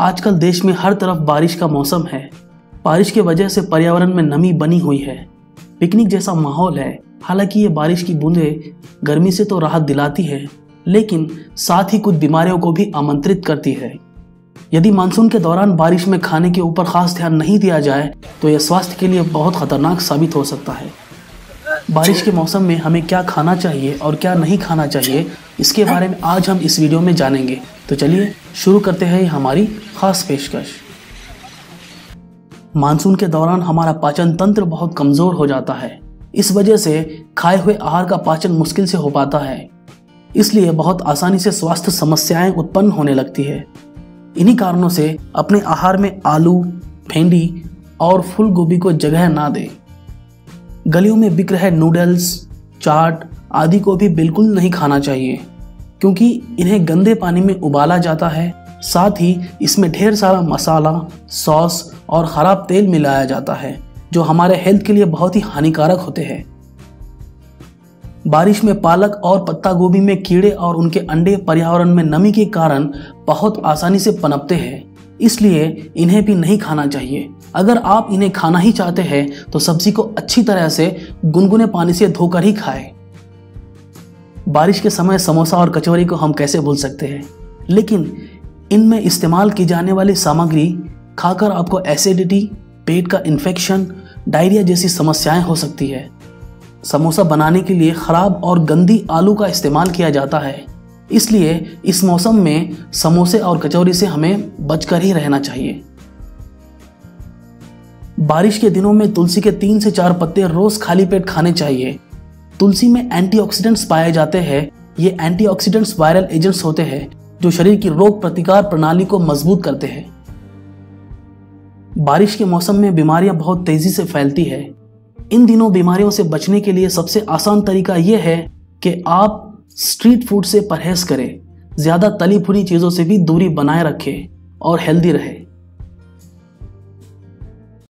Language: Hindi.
आजकल देश में हर तरफ़ बारिश का मौसम है। बारिश की वजह से पर्यावरण में नमी बनी हुई है। पिकनिक जैसा माहौल है। हालाँकि ये बारिश की बूंदें गर्मी से तो राहत दिलाती है, लेकिन साथ ही कुछ बीमारियों को भी आमंत्रित करती है। यदि मानसून के दौरान बारिश में खाने के ऊपर खास ध्यान नहीं दिया जाए तो यह स्वास्थ्य के लिए बहुत खतरनाक साबित हो सकता है। बारिश के मौसम में हमें क्या खाना चाहिए और क्या नहीं खाना चाहिए, इसके बारे में आज हम इस वीडियो में जानेंगे। तो चलिए, शुरू करते हैं हमारी खास पेशकश। मानसून के दौरान हमारा पाचन तंत्र बहुत कमज़ोर हो जाता है। इस वजह से खाए हुए आहार का पाचन मुश्किल से हो पाता है। इसलिए बहुत आसानी से स्वास्थ्य समस्याएँ उत्पन्न होने लगती है। इन्हीं कारणों से अपने आहार में आलू, भेंडी और फूल गोभी को जगह ना दें। गलियों में बिक रहे नूडल्स, चाट आदि को भी बिल्कुल नहीं खाना चाहिए, क्योंकि इन्हें गंदे पानी में उबाला जाता है। साथ ही इसमें ढेर सारा मसाला, सॉस और ख़राब तेल मिलाया जाता है, जो हमारे हेल्थ के लिए बहुत ही हानिकारक होते हैं। बारिश में पालक और पत्ता गोभी में कीड़े और उनके अंडे पर्यावरण में नमी के कारण बहुत आसानी से पनपते हैं। इसलिए इन्हें भी नहीं खाना चाहिए। अगर आप इन्हें खाना ही चाहते हैं तो सब्ज़ी को अच्छी तरह से गुनगुने पानी से धोकर ही खाएँ। बारिश के समय समोसा और कचौरी को हम कैसे भूल सकते हैं? लेकिन इनमें इस्तेमाल की जाने वाली सामग्री खाकर आपको एसिडिटी, पेट का इन्फेक्शन, डायरिया जैसी समस्याएँ हो सकती है। समोसा बनाने के लिए खराब और गंदी आलू का इस्तेमाल किया जाता है। इसलिए इस मौसम में समोसे और कचौरी से हमें बचकर ही रहना चाहिए। बारिश के दिनों में तुलसी के तीन से चार पत्ते रोज खाली पेट खाने चाहिए। तुलसी में एंटीऑक्सीडेंट्स पाए जाते हैं। ये एंटीऑक्सीडेंट्स वायरल एजेंट्स होते हैं, जो शरीर की रोग प्रतिकार प्रणाली को मज़बूत करते हैं। बारिश के मौसम में बीमारियाँ बहुत तेज़ी से फैलती है। इन दिनों बीमारियों से बचने के लिए सबसे आसान तरीका यह है कि आप स्ट्रीट फ़ूड से परहेज करें। ज़्यादा तली फुली चीज़ों से भी दूरी बनाए रखें और हेल्दी रहे।